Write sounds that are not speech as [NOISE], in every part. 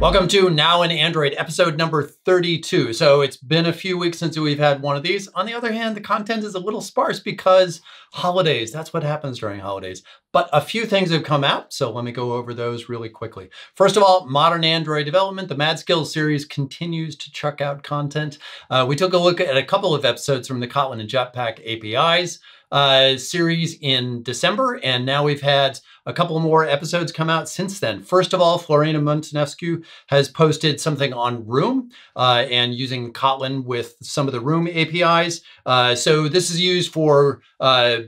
Welcome to Now in Android, episode number 32. So it's been a few weeks since we've had one of these. On the other hand, the content is a little sparse because holidays, that's what happens during holidays. But a few things have come out, so let me go over those really quickly. First of all, modern Android development. The Mad Skills series continues to chuck out content. Uh, we took a look at a couple of episodes from the Kotlin and Jetpack APIs uh, series in December, and now we've had a couple more episodes come out since then. First of all, Florina Muntenescu has posted something on Room uh, and using Kotlin with some of the Room APIs. Uh, so this is used for uh,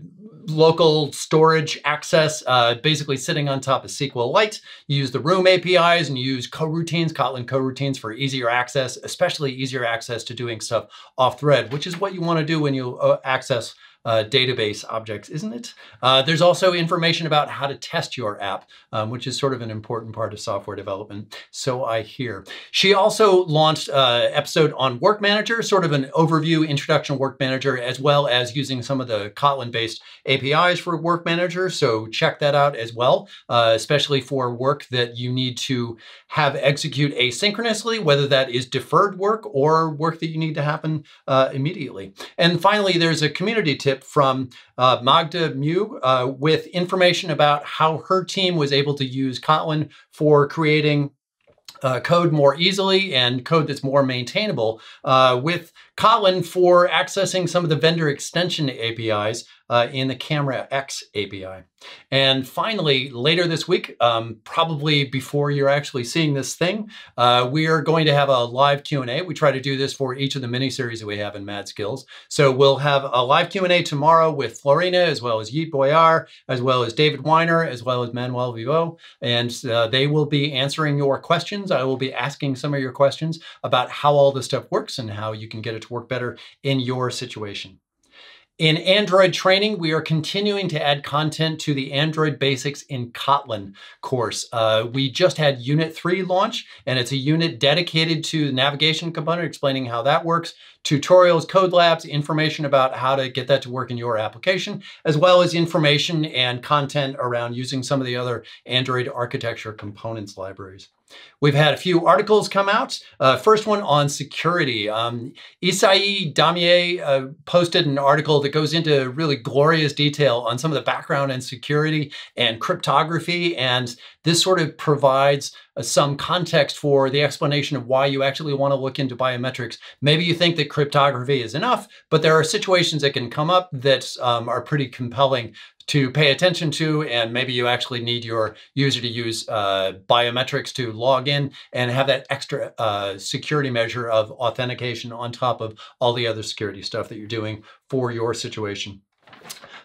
local storage access, uh, basically sitting on top of SQLite. Use the Room APIs and use coroutines, Kotlin coroutines for easier access, especially easier access to doing stuff off thread, which is what you want to do when you uh, access uh, database objects, isn't it? Uh, there's also information about how to test your app, um, which is sort of an important part of software development. So I hear. She also launched an uh, episode on Work Manager, sort of an overview introduction Work Manager, as well as using some of the Kotlin-based APIs for Work Manager. So check that out as well, uh, especially for work that you need to have execute asynchronously, whether that is deferred work or work that you need to happen uh, immediately. And finally, there's a community tip tip from uh, Magda Miu uh, with information about how her team was able to use Kotlin for creating uh, code more easily and code that's more maintainable uh, with Kotlin for accessing some of the vendor extension APIs uh, in the Camera X API. And finally, later this week, um, probably before you're actually seeing this thing, uh, we are going to have a live Q&A. We try to do this for each of the mini-series that we have in Mad Skills. So we'll have a live Q&A tomorrow with Florina, as well as Yigit Boyar, as well as David Winer, as well as Manuel Vivo. And uh, they will be answering your questions. I will be asking some of your questions about how all this stuff works and how you can get it to work better in your situation. In Android training, we are continuing to add content to the Android Basics in Kotlin course. Uh, we just had Unit 3 launch, and it's a unit dedicated to the navigation component, explaining how that works, tutorials, code labs, information about how to get that to work in your application, as well as information and content around using some of the other Android architecture components libraries. We've had a few articles come out. Uh, first one on security. Um, Isai Damier uh, posted an article that goes into really glorious detail on some of the background and security and cryptography. And this sort of provides uh, some context for the explanation of why you actually want to look into biometrics. Maybe you think that cryptography is enough, but there are situations that can come up that um, are pretty compelling to pay attention to, and maybe you actually need your user to use uh, biometrics to log in and have that extra uh, security measure of authentication on top of all the other security stuff that you're doing for your situation.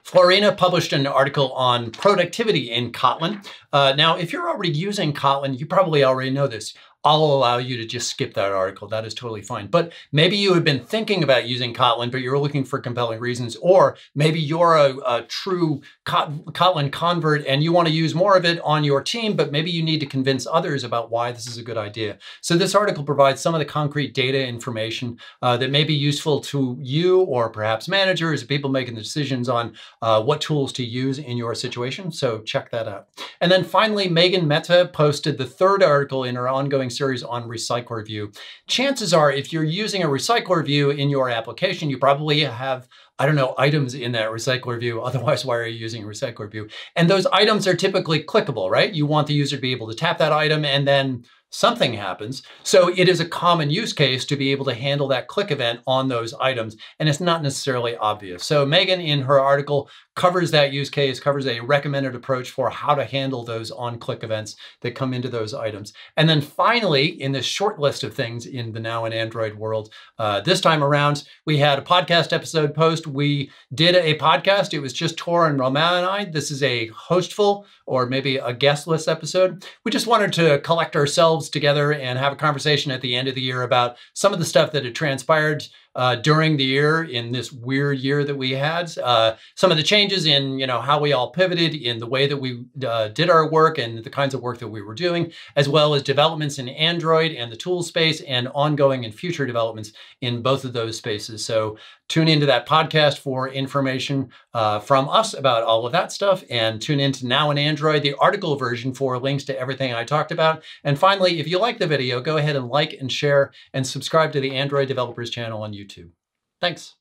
Florina published an article on productivity in Kotlin. Uh, now, if you're already using Kotlin, you probably already know this. I'll allow you to just skip that article. That is totally fine. But maybe you have been thinking about using Kotlin, but you're looking for compelling reasons, or maybe you're a, a true Kotlin convert and you want to use more of it on your team, but maybe you need to convince others about why this is a good idea. So this article provides some of the concrete data information uh, that may be useful to you or perhaps managers, people making the decisions on uh, what tools to use in your situation. So check that out. And then finally, Meghan Mehta posted the third article in her ongoing series on Recycler View. Chances are, if you're using a Recycler View in your application, you probably have I don't know, items in that recycler view. [LAUGHS] Otherwise, why are you using recycler view? And those items are typically clickable, right? You want the user to be able to tap that item and then something happens. So it is a common use case to be able to handle that click event on those items. And it's not necessarily obvious. So Meghan in her article covers that use case, covers a recommended approach for how to handle those on-click events that come into those items. And then finally, in this short list of things in the Now in Android world, uh, this time around, we had a podcast episode post. We did a podcast. It was just Tor and Romain and I. This is a hostful or maybe a guestless episode. We just wanted to collect ourselves together and have a conversation at the end of the year about some of the stuff that had transpired uh, during the year in this weird year that we had. Uh, some of the changes in you know how we all pivoted in the way that we uh, did our work and the kinds of work that we were doing, as well as developments in Android and the tool space and ongoing and future developments in both of those spaces. So tune into that podcast for information uh, from us about all of that stuff and tune into Now in Android, the article version for links to everything I talked about. And finally, if you like the video, go ahead and like and share and subscribe to the Android Developers channel on YouTube. Thanks.